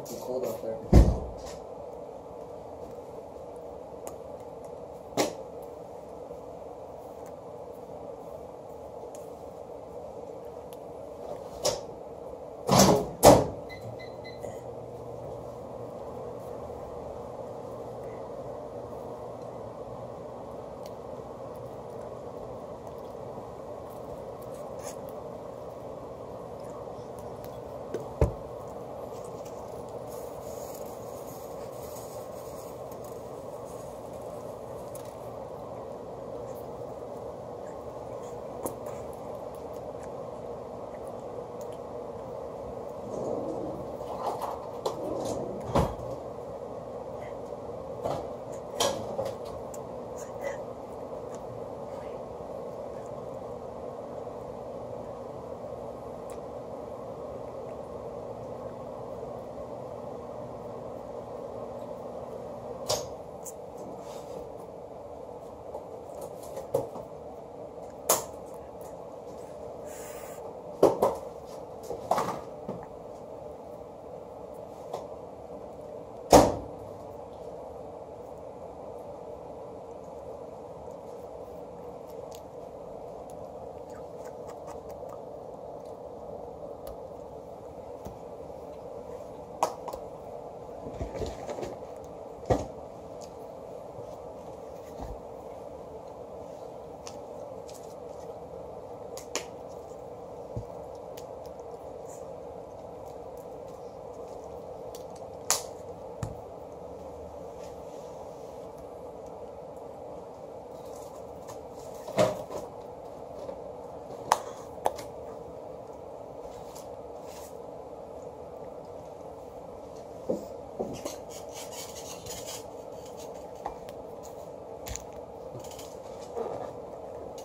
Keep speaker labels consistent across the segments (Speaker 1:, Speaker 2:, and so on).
Speaker 1: freaking cold out there.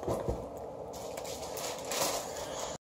Speaker 1: you.